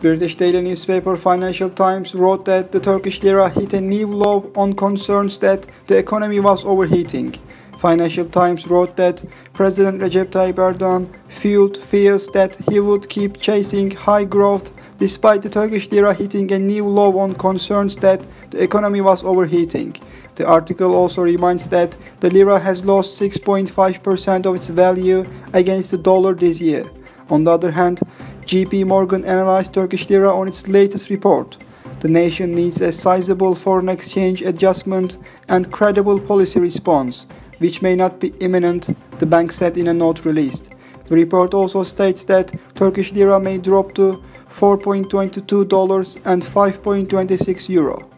British daily newspaper Financial Times wrote that the Turkish lira hit a new low on concerns that the economy was overheating. Financial Times wrote that President Recep Tayyip Erdogan fueled fears that he would keep chasing high growth despite the Turkish lira hitting a new low on concerns that the economy was overheating. The article also reminds that the lira has lost 6.5% of its value against the dollar this year. On the other hand, JP Morgan analyzed Turkish lira on its latest report. The nation needs a sizable foreign exchange adjustment and credible policy response, which may not be imminent, the bank said in a note released. The report also states that Turkish lira may drop to $4.22 and 5.26 euro.